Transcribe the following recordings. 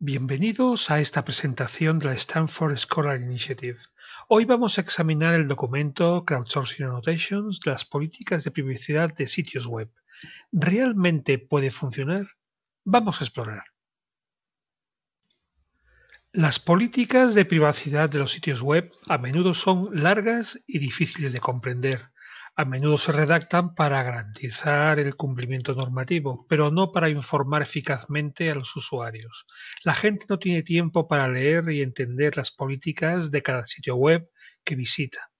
Bienvenidos a esta presentación de la Stanford Scholar Initiative. Hoy vamos a examinar el documento Crowdsourcing Annotations las políticas de privacidad de sitios web. ¿Realmente puede funcionar? Vamos a explorar. Las políticas de privacidad de los sitios web a menudo son largas y difíciles de comprender. A menudo se redactan para garantizar el cumplimiento normativo, pero no para informar eficazmente a los usuarios. La gente no tiene tiempo para leer y entender las políticas de cada sitio web que visita.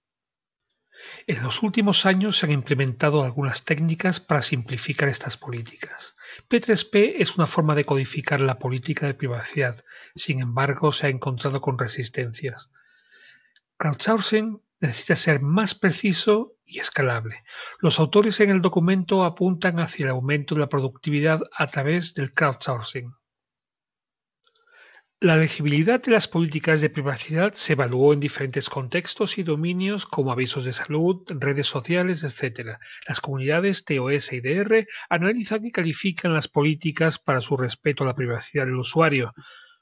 En los últimos años se han implementado algunas técnicas para simplificar estas políticas. P3P es una forma de codificar la política de privacidad, sin embargo se ha encontrado con resistencias. Crowdsourcing necesita ser más preciso y escalable. Los autores en el documento apuntan hacia el aumento de la productividad a través del crowdsourcing. La legibilidad de las políticas de privacidad se evaluó en diferentes contextos y dominios como avisos de salud, redes sociales, etc. Las comunidades TOS y DR analizan y califican las políticas para su respeto a la privacidad del usuario,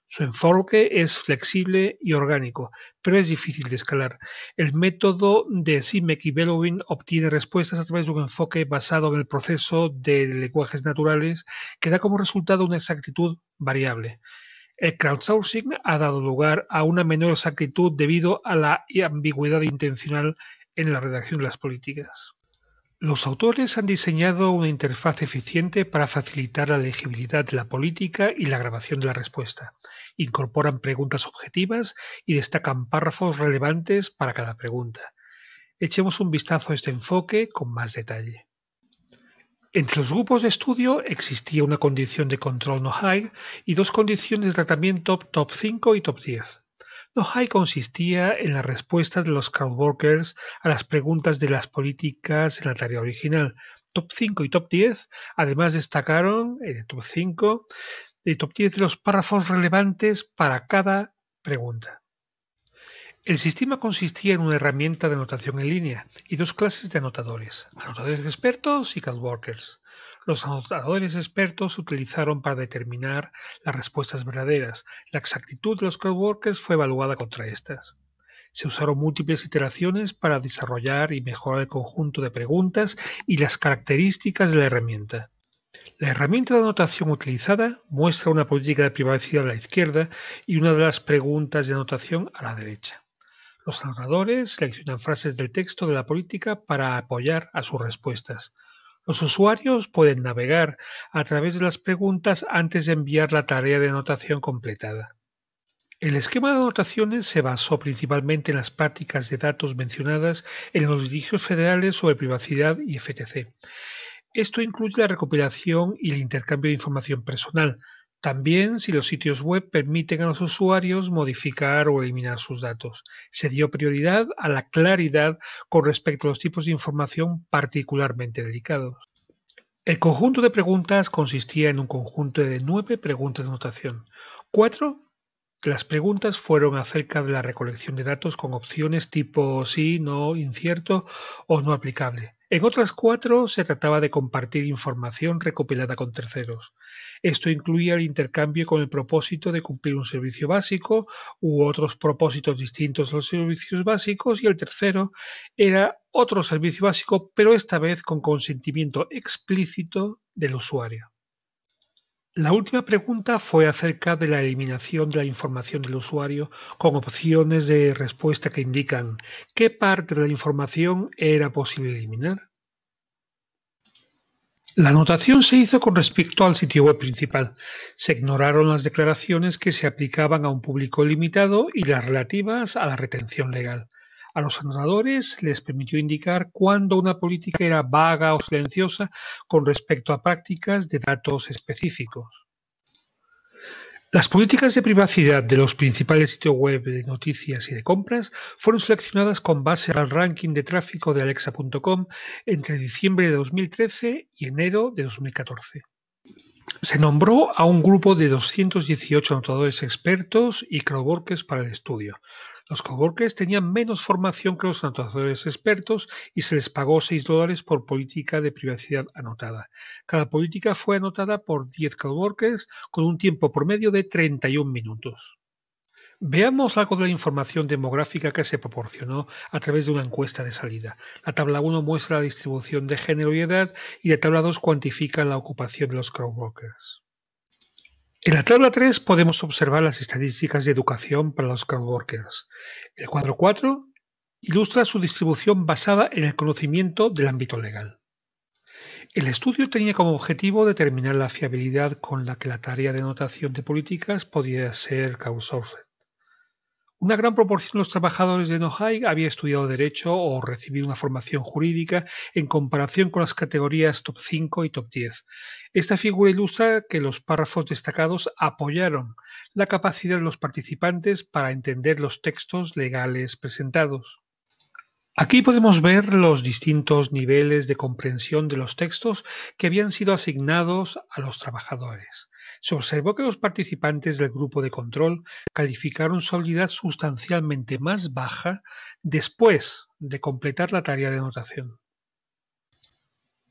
su enfoque es flexible y orgánico, pero es difícil de escalar. El método de Simek y Bellowin obtiene respuestas a través de un enfoque basado en el proceso de lenguajes naturales que da como resultado una exactitud variable. El crowdsourcing ha dado lugar a una menor exactitud debido a la ambigüedad intencional en la redacción de las políticas. Los autores han diseñado una interfaz eficiente para facilitar la legibilidad de la política y la grabación de la respuesta. Incorporan preguntas objetivas y destacan párrafos relevantes para cada pregunta. Echemos un vistazo a este enfoque con más detalle. Entre los grupos de estudio existía una condición de control no high y dos condiciones de tratamiento top 5 y top 10. No High consistía en las respuestas de los crowdworkers a las preguntas de las políticas en la tarea original. Top 5 y Top 10 además destacaron en el Top 5 y Top 10 de los párrafos relevantes para cada pregunta. El sistema consistía en una herramienta de anotación en línea y dos clases de anotadores, anotadores expertos y crowdworkers. Los anotadores expertos se utilizaron para determinar las respuestas verdaderas. La exactitud de los crowdworkers fue evaluada contra estas. Se usaron múltiples iteraciones para desarrollar y mejorar el conjunto de preguntas y las características de la herramienta. La herramienta de anotación utilizada muestra una política de privacidad a la izquierda y una de las preguntas de anotación a la derecha. Los narradores seleccionan frases del texto de la política para apoyar a sus respuestas. Los usuarios pueden navegar a través de las preguntas antes de enviar la tarea de anotación completada. El esquema de anotaciones se basó principalmente en las prácticas de datos mencionadas en los litigios federales sobre privacidad y FTC. Esto incluye la recopilación y el intercambio de información personal, también si los sitios web permiten a los usuarios modificar o eliminar sus datos. Se dio prioridad a la claridad con respecto a los tipos de información particularmente delicados. El conjunto de preguntas consistía en un conjunto de nueve preguntas de notación. Cuatro de las preguntas fueron acerca de la recolección de datos con opciones tipo sí, no, incierto o no aplicable. En otras cuatro se trataba de compartir información recopilada con terceros. Esto incluía el intercambio con el propósito de cumplir un servicio básico u otros propósitos distintos a los servicios básicos y el tercero era otro servicio básico pero esta vez con consentimiento explícito del usuario. La última pregunta fue acerca de la eliminación de la información del usuario con opciones de respuesta que indican qué parte de la información era posible eliminar. La anotación se hizo con respecto al sitio web principal. Se ignoraron las declaraciones que se aplicaban a un público limitado y las relativas a la retención legal. A los anotadores les permitió indicar cuándo una política era vaga o silenciosa con respecto a prácticas de datos específicos. Las políticas de privacidad de los principales sitios web de noticias y de compras fueron seleccionadas con base al ranking de tráfico de Alexa.com entre diciembre de 2013 y enero de 2014. Se nombró a un grupo de 218 anotadores expertos y crowdworkers para el estudio. Los crowdworkers tenían menos formación que los anotadores expertos y se les pagó 6 dólares por política de privacidad anotada. Cada política fue anotada por 10 crowdworkers con un tiempo promedio de 31 minutos. Veamos algo de la información demográfica que se proporcionó a través de una encuesta de salida. La tabla 1 muestra la distribución de género y edad y la tabla 2 cuantifica la ocupación de los crowdworkers. En la tabla 3 podemos observar las estadísticas de educación para los crowdworkers. El cuadro 4 ilustra su distribución basada en el conocimiento del ámbito legal. El estudio tenía como objetivo determinar la fiabilidad con la que la tarea de anotación de políticas podía ser crowdsourced. Una gran proporción de los trabajadores de Nohai había estudiado Derecho o recibido una formación jurídica en comparación con las categorías Top 5 y Top 10. Esta figura ilustra que los párrafos destacados apoyaron la capacidad de los participantes para entender los textos legales presentados. Aquí podemos ver los distintos niveles de comprensión de los textos que habían sido asignados a los trabajadores. Se observó que los participantes del grupo de control calificaron su habilidad sustancialmente más baja después de completar la tarea de anotación.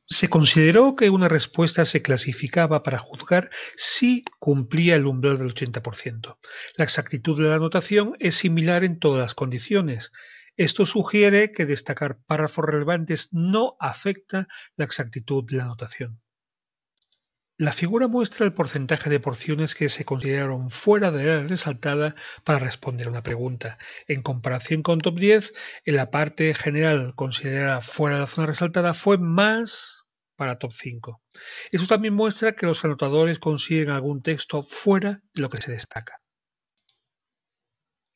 Se consideró que una respuesta se clasificaba para juzgar si cumplía el umbral del 80%. La exactitud de la anotación es similar en todas las condiciones, esto sugiere que destacar párrafos relevantes no afecta la exactitud de la anotación. La figura muestra el porcentaje de porciones que se consideraron fuera de la resaltada para responder a una pregunta. En comparación con top 10, en la parte general considerada fuera de la zona resaltada fue más para top 5. Eso también muestra que los anotadores consiguen algún texto fuera de lo que se destaca.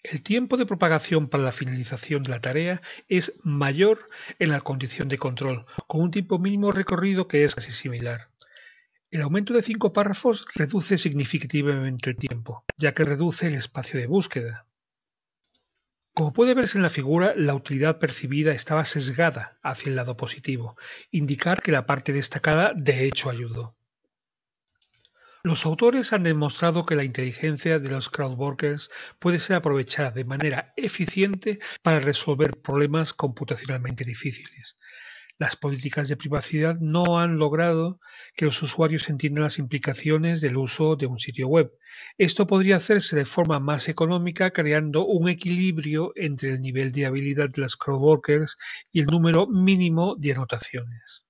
El tiempo de propagación para la finalización de la tarea es mayor en la condición de control, con un tiempo mínimo recorrido que es casi similar. El aumento de cinco párrafos reduce significativamente el tiempo, ya que reduce el espacio de búsqueda. Como puede verse en la figura, la utilidad percibida estaba sesgada hacia el lado positivo, indicar que la parte destacada de hecho ayudó. Los autores han demostrado que la inteligencia de los crowdworkers puede ser aprovechada de manera eficiente para resolver problemas computacionalmente difíciles. Las políticas de privacidad no han logrado que los usuarios entiendan las implicaciones del uso de un sitio web. Esto podría hacerse de forma más económica creando un equilibrio entre el nivel de habilidad de los crowdworkers y el número mínimo de anotaciones.